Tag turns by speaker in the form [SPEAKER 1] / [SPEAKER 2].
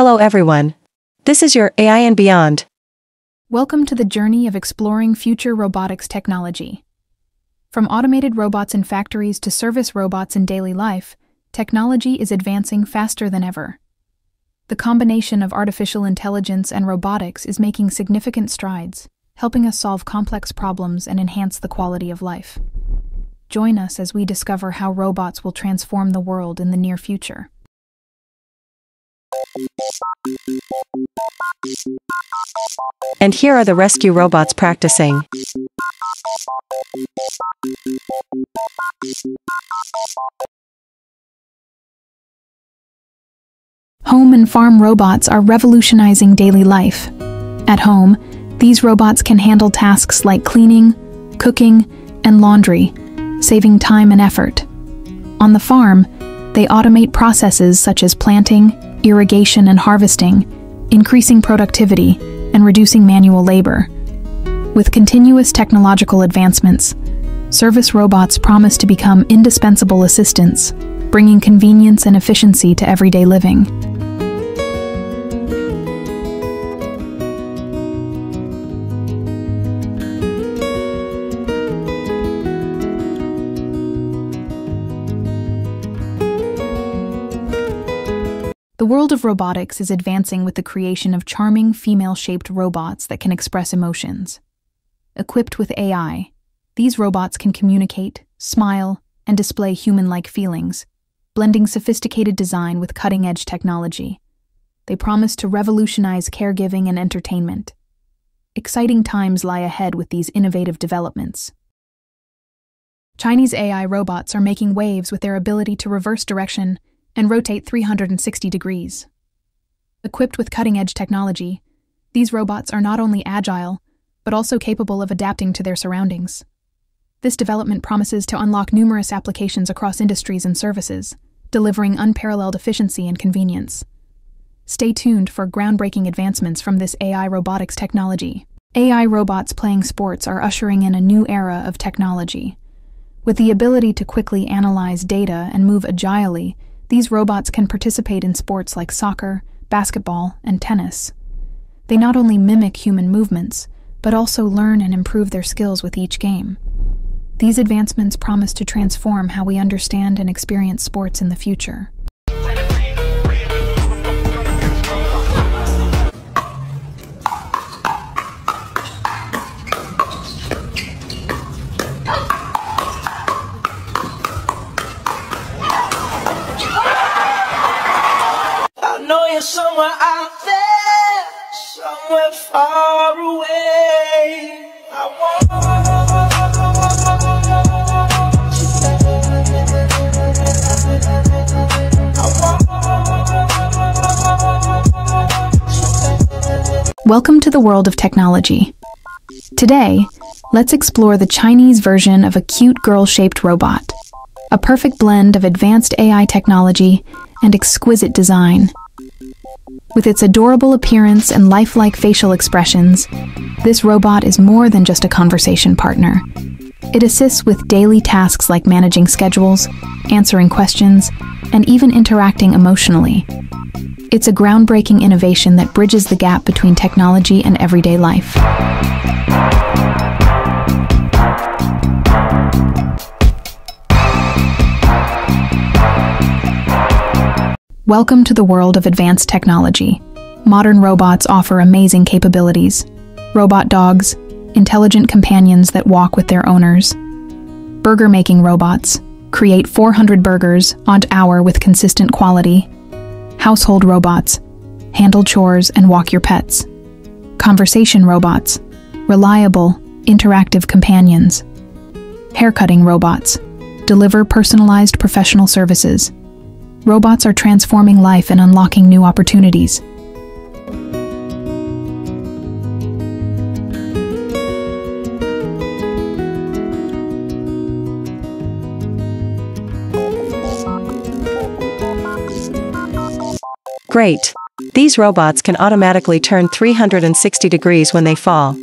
[SPEAKER 1] Hello everyone. This is your AI and Beyond.
[SPEAKER 2] Welcome to the journey of exploring future robotics technology. From automated robots in factories to service robots in daily life, technology is advancing faster than ever. The combination of artificial intelligence and robotics is making significant strides, helping us solve complex problems and enhance the quality of life. Join us as we discover how robots will transform the world in the near future.
[SPEAKER 1] And here are the rescue robots practicing.
[SPEAKER 2] Home and farm robots are revolutionizing daily life. At home, these robots can handle tasks like cleaning, cooking, and laundry, saving time and effort. On the farm, they automate processes such as planting, irrigation, and harvesting, increasing productivity and reducing manual labor. With continuous technological advancements, service robots promise to become indispensable assistants, bringing convenience and efficiency to everyday living. The world of robotics is advancing with the creation of charming female shaped robots that can express emotions. Equipped with AI, these robots can communicate, smile, and display human like feelings, blending sophisticated design with cutting edge technology. They promise to revolutionize caregiving and entertainment. Exciting times lie ahead with these innovative developments. Chinese AI robots are making waves with their ability to reverse direction and rotate 360 degrees. Equipped with cutting edge technology, these robots are not only agile, but also capable of adapting to their surroundings. This development promises to unlock numerous applications across industries and services, delivering unparalleled efficiency and convenience. Stay tuned for groundbreaking advancements from this AI robotics technology. AI robots playing sports are ushering in a new era of technology. With the ability to quickly analyze data and move agilely, these robots can participate in sports like soccer, basketball, and tennis. They not only mimic human movements, but also learn and improve their skills with each game. These advancements promise to transform how we understand and experience sports in the future.
[SPEAKER 3] Somewhere out there, somewhere far away. I want.
[SPEAKER 2] Welcome to the world of technology. Today, let's explore the Chinese version of a cute girl shaped robot. A perfect blend of advanced AI technology and exquisite design. With its adorable appearance and lifelike facial expressions, this robot is more than just a conversation partner. It assists with daily tasks like managing schedules, answering questions, and even interacting emotionally. It's a groundbreaking innovation that bridges the gap between technology and everyday life. Welcome to the world of advanced technology. Modern robots offer amazing capabilities. Robot dogs, intelligent companions that walk with their owners. Burger making robots create 400 burgers on hour with consistent quality. Household robots handle chores and walk your pets. Conversation robots reliable, interactive companions. Haircutting robots deliver personalized professional services robots are transforming life and unlocking new opportunities.
[SPEAKER 1] Great. These robots can automatically turn 360 degrees when they fall.